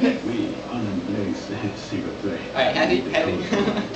We unblaze the place, s'il. Alright, heavy.